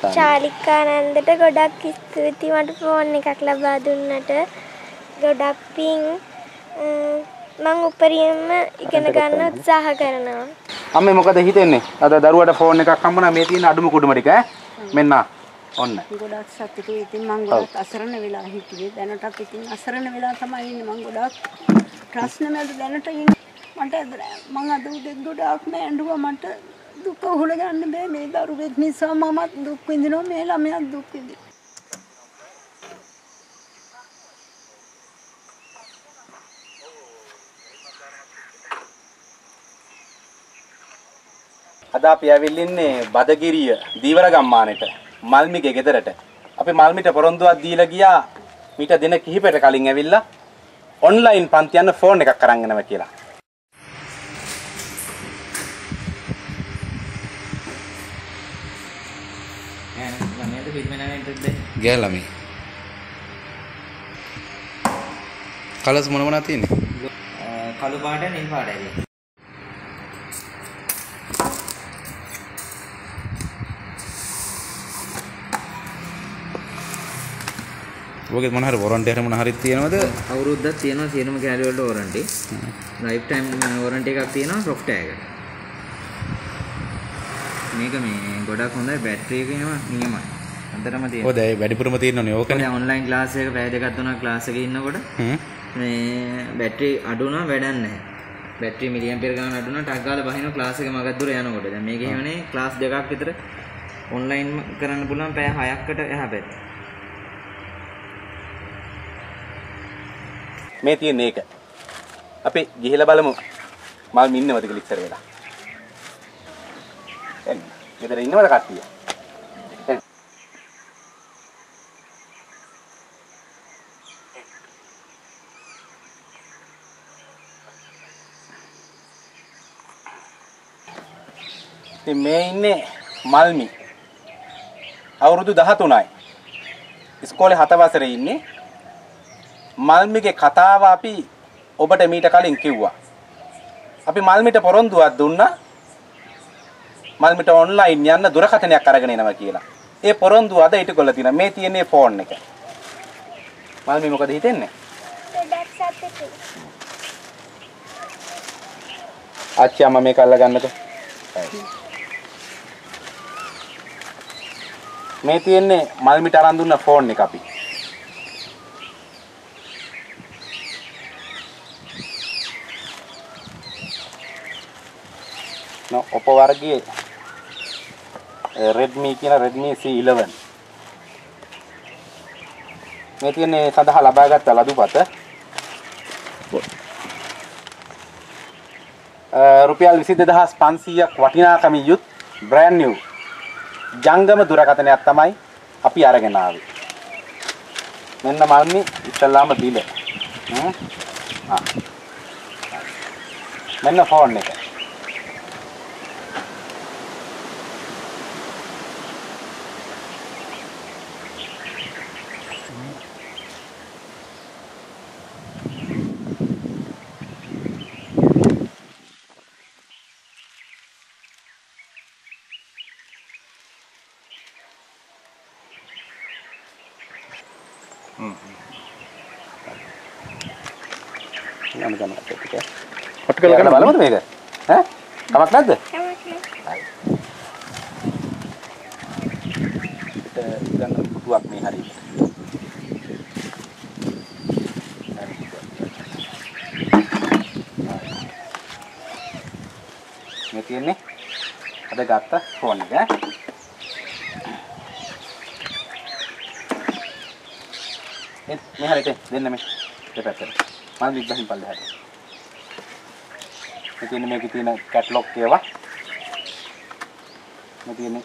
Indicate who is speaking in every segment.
Speaker 1: චාලිකානන්දට ගොඩක් ස්තුතියි මට ෆෝන් එකක් ලබා දුන්නට. ගොඩක් පිං මං උපරිම ඉගෙන ගන්න උත්සාහ කරනවා.
Speaker 2: අම්මේ මොකද හිතෙන්නේ? අද දරුවට ෆෝන් එකක් හම්බුණා මේ තියෙන අඩුම කුඩුම ටික ඈ. මෙන්න ඔන්න.
Speaker 3: ගොඩක් සතුටුයි. ඉතින් මම ගොඩක් අසරණ වෙලා හිටියේ. දැනටත් ඉතින් අසරණ වෙලා තමයි ඉන්නේ. මම ගොඩක් ප්‍රශ්න මැද දැනට ඉන්නේ. මට මම අද උදේ ගොඩාක්ම ඇඬුවා මට දුක උහුල ගන්න බෑ මේ දරුවෙක් නිසා මමත් දුක් විඳිනවා මේ ළමයාත් දුක් විඳිනවා.
Speaker 2: අද අපි ඇවිල්ලින්නේ බදගිරිය දීවර ගම්මානෙට මල්මිගේ ගෙදරට. අපි මල්මිට පොරොන්දුවක් දීලා ගියා මීට දින කිහිපයකට කලින් ඇවිල්ලා ඔන්ලයින් පන්ති යන ෆෝන් එකක් අරන් එනවා කියලා. ගෑ ළමයි. කලස් මොන මොනවද තියෙන්නේ?
Speaker 4: කළු පාට නිල් පාටයි.
Speaker 2: ඔබගේ මොන හරි වොරන්ටි හරි මොන හරි තියෙනවද?
Speaker 4: අවුරුද්දක් තියෙනවා සියලුම කැලේ වලට වොරන්ටි. ලයිෆ් ටයිම් වොරන්ටි එකක් තියෙනවා සොෆ්ට්වෙයාර් එකට. මේක මේ ගොඩක් හොඳයි බැටරි එක ඒවා නියමයි. අන්තරම
Speaker 2: ඔය
Speaker 4: තියෙනවා.
Speaker 2: දැන් වැඩිපුරම තියෙනවනේ ඕකනේ.
Speaker 4: දැන් ඔන්ලයින් ක්ලාස් එක පැය දෙකක් තුනක් ක්ලාස් එකේ ඉන්නකොට. මේ බැටරි අඩු වුණා වැඩක් නැහැ. බැටරි මිලි ඇම්පියර් ගාන අඩු වුණා ටක් ගාලා බහිනවා ක්ලාස් එක මගක් දුර යනකොට. දැන් මේක එහෙමනේ ක්ලාස් දෙකක් විතර ඔන්ලයින් කරන්න පුළුවන් පැය 6කට එහා පැත්තේ.
Speaker 2: මේ තියෙන එක. අපි ගිහිලා බලමු. මල් මින්නවද කියලා ඉස්සර වෙලා. එන්න. ගෙදර ඉන්නවද කට්ටිය? එන්න. ඉතින් මේ ඉන්නේ මල්මි. අවුරුදු 13යි. ඉස්කෝලේ 7 වසරේ ඉන්නේ. මල්මිගේ කතාව අපි ඔබට මීට කලින් කිව්වා. අපි මල්මිට පොරොන්දුවක් දුන්නා. මල්මිට ඔන්ලයින් යන්න දුරකථනයක් අරගෙන එනවා කියලා. ඒ පොරොන්දුව අද ඉටු කරලා තියෙනවා. මේ තියෙන්නේ ෆෝන් එක. මල්මි මොකද හිතෙන්නේ? ආච්චි අම්මා මේක අල්ලගන්නකෝ. මේ තියෙන්නේ මල්මිට අරන් දුන්න ෆෝන් එක අපි. no Oppo වර්ගයේ Redmi කියන Redmi C11 මේ තියෙන්නේ සඳහා ලබාගත් ලදුපත අ, රුපියල් 22500ක් වටිනාකමින් යුත් brand new ජංගම දුරකථනයක් තමයි අපි අරගෙන ආවේ. මෙන්න මල්මි ඉස්සල්ලාම බිල. හ්ම්? ආ. මෙන්න ෆෝන් එක. යන්න ගන්න ටික. හොට් කරලා ගන්න බලමුද මේක? ඈ? කමක් නැද්ද? පිට ගන්න පුටුවක් මේ හරියට. මේ තියෙන්නේ අද ගත්ත ෆෝන් එක ඈ. මේ හරියට දෙන්න මේ දෙපැත්තට. මම විග්‍රහින් පල්ලෙහාට. මේ තියෙන මේකේ තියෙන කැටලොග් ඒවා. මේ තියෙන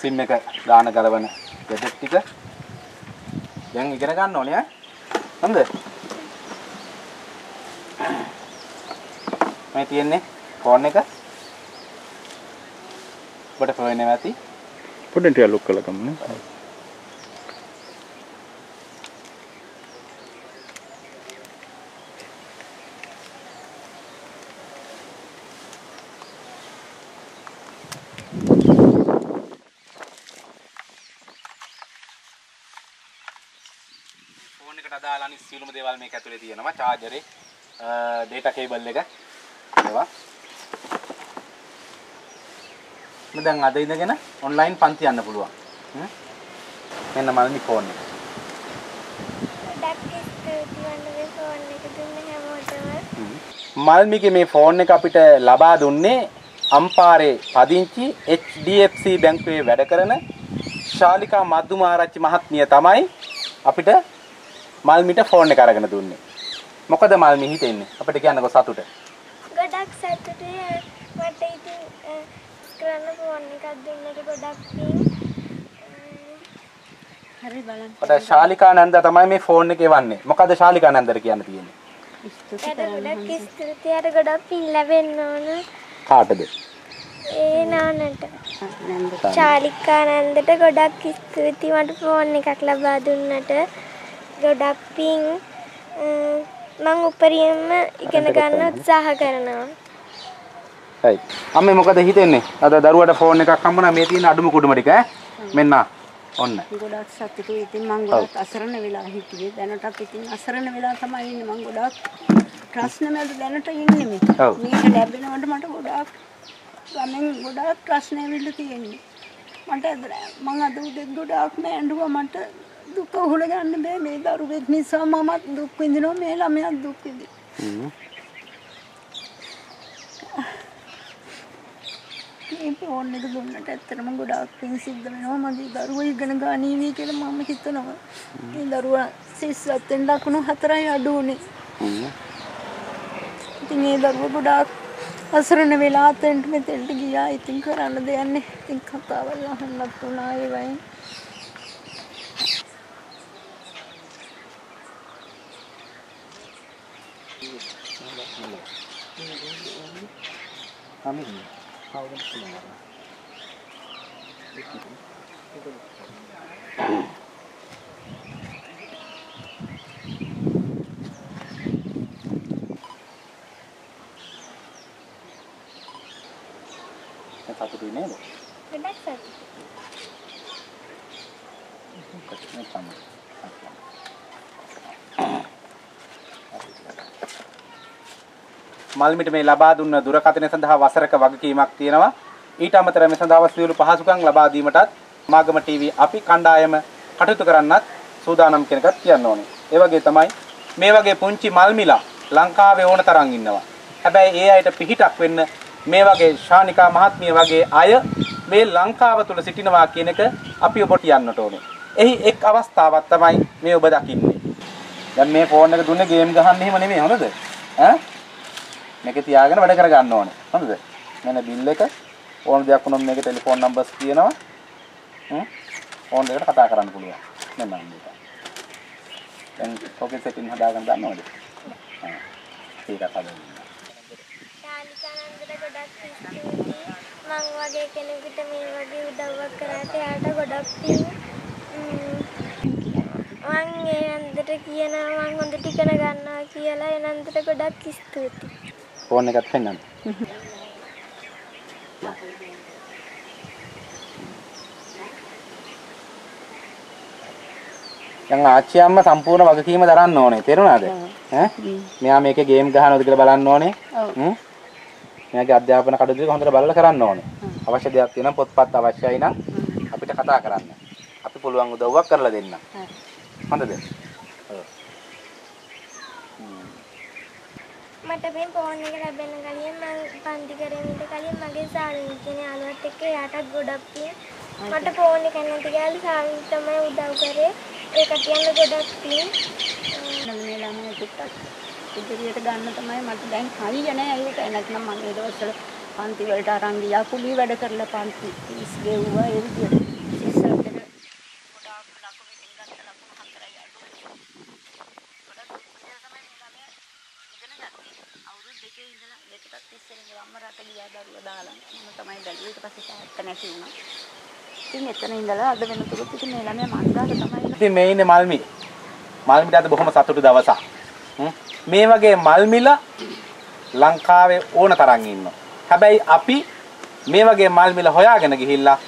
Speaker 2: සිම් එක දාන ගලවන ගැජට් ටික. දැන් ඉගෙන ගන්න ඕනේ ඈ. හරිද? මේ තියෙන්නේ ෆෝන් එක. ඔබට පේන්නේ නැති.
Speaker 5: පොඩ්ඩක් ටිකක් ලොක් කරලා කමනේ.
Speaker 2: එකට අදාළ අනිත් සියලුම දේවල් මේක ඇතුලේ තියෙනවා. චාර්ජරේ, data cable එක. ඒවා. මම දැන් අද ඉඳගෙන ඔන්ලයින් පන්ති යන්න පුළුවන්. හ්ම්. මෙන්න මල්මි ෆෝන් එක.
Speaker 1: ගොඩක් ස්තුතියි වන්දනේ ෆෝන් එක දුන්න හැමෝටම.
Speaker 2: මල්මිගේ මේ ෆෝන් එක අපිට ලබා දුන්නේ අම්පාරේ පදිංචි HDFC බැංකුවේ වැඩ කරන ශාලිකා මද්දුමාරච්චි මහත්මිය තමයි අපිට මල්මිට ෆෝන් එක අරගෙන දුන්නේ. මොකද මල්මි හිතෙන්නේ? අපිට කියන්නකො සතුට.
Speaker 1: ගොඩක් සතුටුයි මට ඉතින් කරන්න ෆෝන් එකක් දුන්නට ගොඩක් පින්.
Speaker 3: හරි බලන්න
Speaker 2: ඔතන ශාලිකා නන්ද තමයි මේ ෆෝන් එක එවන්නේ. මොකද ශාලිකා නන්දට කියන්න තියෙන්නේ?
Speaker 3: ස්තුති
Speaker 1: ගොඩක් ස්තුතියි යට ගොඩක් පින් ලැබෙන්න ඕන.
Speaker 2: කාටද?
Speaker 1: ඒ නානට.
Speaker 3: නන්ද
Speaker 1: ශාලිකානන්දට ගොඩක් ස්තුතියි මට ෆෝන් එකක් ලබා දුන්නට. ගොඩක් පින් අ, මං උපරිමම ඉගෙන ගන්න උත්සාහ කරනවා.
Speaker 2: හයි. අම්මේ මොකද හිතෙන්නේ? අද දරුවට ෆෝන් එකක් හම්බුණා මේ තියෙන අඩුම කුඩුම ටික ඈ. මෙන්න ඔන්න.
Speaker 3: ගොඩක් සතුටුයි ඉතින් මං ගොඩක් අසරණ වෙලා හිටියේ දැනටත් ඉතින් අසරණ වෙලා තමයි ඉන්නේ මං ගොඩක් ප්‍රශ්න මැද දැනට ඉන්නේ මේ.
Speaker 2: ඔව්.
Speaker 3: මේක ලැබෙනවට මට ගොඩක් ගමෙන් ගොඩක් ප්‍රශ්න ඇවිල්ලා තියෙන්නේ. මට අද- මං අද උදේත් ගොඩාක්ම ඇඬුවා මට දුක උහුල ගන්න බෑ මේ දරුවෙක් නිසා මමත් දුක් විඳිනවා මේ ළමයාත් දුක් විඳිනවා. මේ ෆෝන් එක දුන්නට ඇත්තටම ගොඩාක් පින් සිද්ධ වෙනවා මගේ දරුවා ඉගෙන ගන්නීවි කියලා මම හිතනවා. මේ දරුවා සිස්සත්ෙන් ලකුණු හතරයි අඩු වුණේ. ඉතින් මේ දරුවා ගොඩාක් අසරණ වෙලා අතෙන්ට මෙතෙන්ට ගියා. ඉතින් කරන්න දෙයක් නැහැ. ඉතින් කතාවල් අහන්නත් උනා ඒ වයින්.
Speaker 2: සතුටුයි නේද?
Speaker 1: ගොඩක් සතුටුයි.
Speaker 2: මේ තමයි. මල්මිට මේ ලබා දුන්න දුරකථනය සඳහා වසරක වගකීමක් තියෙනවා. ඊට අමතරව මේ සඳහා සියලු පහසුකම් ලබා දීමටත් මාගම ටීවී අපි කණ්ඩායම කටයුතු කරන්නත් සූදානම් කියන එකත් කියන්න ඕනේ. ඒ වගේ තමයි මේ වගේ පුංචි මල්මිලා ලංකාවේ ඕන තරම් ඉන්නවා. හැබැයි ඒ අයට පිහිටක් වෙන්න මේ වගේ ශානිකා මහත්මිය වගේ අය මේ ලංකාව තුල සිටිනවා කියන එක අපි ඔබට කියන්නට ඕනේ. එහි එක් අවස්ථාවක් තමයි මේ ඔබ දකින්නේ. දැන් මේ ෆෝන් එක දුන්නේ ගේම් ගහන්න එහෙම නෙමෙයි හොඳද? ඈ? මේක තියාගෙන වැඩ කරගන්න ඕනේ. හොඳද? මෙන්න බිල් එක ඕන දෙයක් වුණොත් මේකේ ටෙලිෆෝන් නම්බර්ස් තියෙනවා. හ්ම්? ෆෝන් එකට කතා කරන්න පුළුවන්. මෙන්න මේක. දැන් ඔකේ සෙටින් හදාගන්න දන්නවද? ආ. ඒක හදන්න.
Speaker 1: ශාලිකානන්දට ගොඩක් ස්තුතියි. මං වගේ කෙනෙකුට මේ වගේ උදව්වක් කරාට එයාට ගොඩක් පින්. ම්ම්. මං ඒ නන්දට කියනවා මං හොඳට ඉගෙන ගන්නවා කියලා ඒ නන්දට ගොඩක් ස්තුතියි.
Speaker 2: ෆෝන් එකත් පෙන්නන්න. දැන් ආච්චි අම්මා සම්පූර්ණ වගකීම දරන්න ඕනේ. තේරුණාද? ඈ? මෙයා මේකේ ගේම් ගහනවද කියලා බලන්න ඕනේ. හ්ම්? මෙයාගේ අධ්‍යාපන කටයුතු හොඳට බලලා කරන්න ඕනේ. අවශ්‍ය දෙයක් තියෙනවා පොත්පත් අවශ්‍යයි නම් අපිට කතා කරන්න. අපි පුළුවන් උදව්වක් කරලා දෙන්න. හොඳද?
Speaker 1: මට මේ ෆෝන් එක ලැබෙන කලින් මම පන්ති කරමිට කලින් මගේ සාවින් කියන යාළුවත් එක්ක එයාටත් ගොඩක් පින්. මට ෆෝන් එක නැති ගාලා සාවින් තමයි උදව් කරේ. ඒක කියන්න ගොඩක්.
Speaker 3: නම් මේ ළමයි ටිකක් ඉදිරියට ගන්න තමයි මට දැන් හරිය නෑ ඒක නැත්නම් මම ඒ දවස්වල පන්ති වලට අරන් ගියා කුලී වැඩ කරලා පන්ති ෆීස් ගෙව්වා ඒ විදියට ඉස්සරට ගොඩාක් ලකුණු ඉතින් ගත්ත ලකුණු හතරයි අඩු ගොඩක් විදියට තමයි මේ ළමයා ඉගෙන ගත්තේ අවුරුදු දෙකේ ඉඳලා දෙකටත් ඉස්සර ඉඳලා අම්ම රට ගියා දරුවා දාලා මම තමයි බැලුවේ ඊට පස්සේ තාත්තා නැති වුණා ඉතින් එතන ඉඳලා අද වෙනතුරුත් ඉතින් මේ ළමයා මන්දාක තමයි
Speaker 2: ඉතින් මේ ඉන්නේ මල්මි. මල්මිට අද බොහොම සතුටු දවසක්. හ්ම්. මේ වගේ මල්මිලා ලංකාවේ ඕන තරම් ඉන්නවා. හැබැයි අපි මේ වගේ මල්මිලා හොයාගෙන ගිහිල්ලා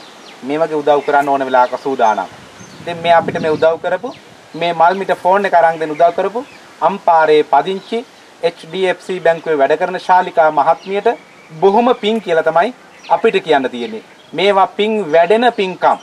Speaker 2: මේ වගේ උදව් කරන්න ඕන වෙලාවක සූදානම්. ඉතින් මේ අපිට මේ උදව් කරපු මේ මල්මිට ෆෝන් එක අරන් දෙන්න උදව් කරපු අම්පාරේ පදිංචි HDFC බැංකුවේ වැඩ කරන ශාලිකා මහත්මියට බොහොම පිං කියලා තමයි අපිට කියන්න තියෙන්නේ. මේවා පිං වැඩෙන පිංකම්.